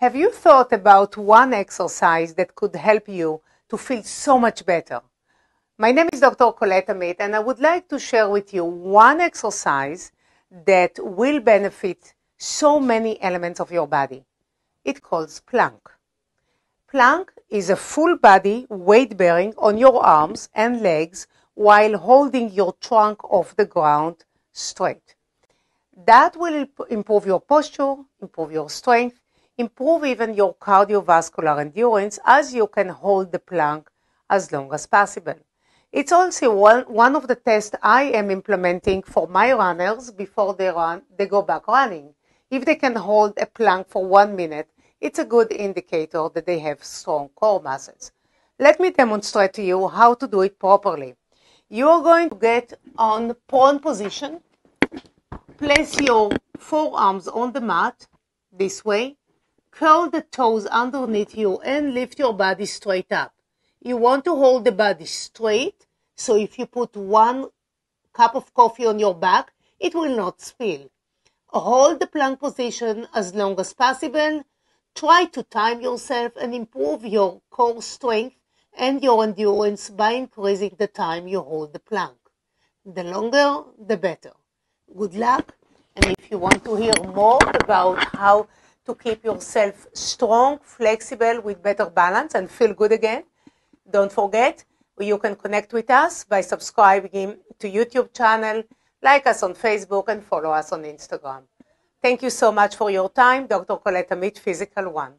Have you thought about one exercise that could help you to feel so much better? My name is Dr. Colette Amit, and I would like to share with you one exercise that will benefit so many elements of your body. It calls plank. Plank is a full body weight bearing on your arms and legs while holding your trunk off the ground straight. That will improve your posture, improve your strength, improve even your cardiovascular endurance as you can hold the plank as long as possible. It's also one, of the tests I am implementing for my runners before they run, they go back running. If they can hold a plank for one minute, it's a good indicator that they have strong core muscles. Let me demonstrate to you how to do it properly. You are going to get on prone position. Place your forearms on the mat this way. Curl the toes underneath you and lift your body straight up. You want to hold the body straight. So if you put one cup of coffee on your back, it will not spill. Hold the plank position as long as possible Try to time yourself and improve your core strength and your endurance by increasing the time you hold the plank. The longer, the better. Good luck. And if you want to hear more about how to keep yourself strong, flexible, with better balance and feel good again, don't forget you can connect with us by subscribing to YouTube channel, like us on Facebook, and follow us on Instagram. Thank you so much for your time. Dr. Colette Amit, Physical One.